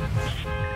You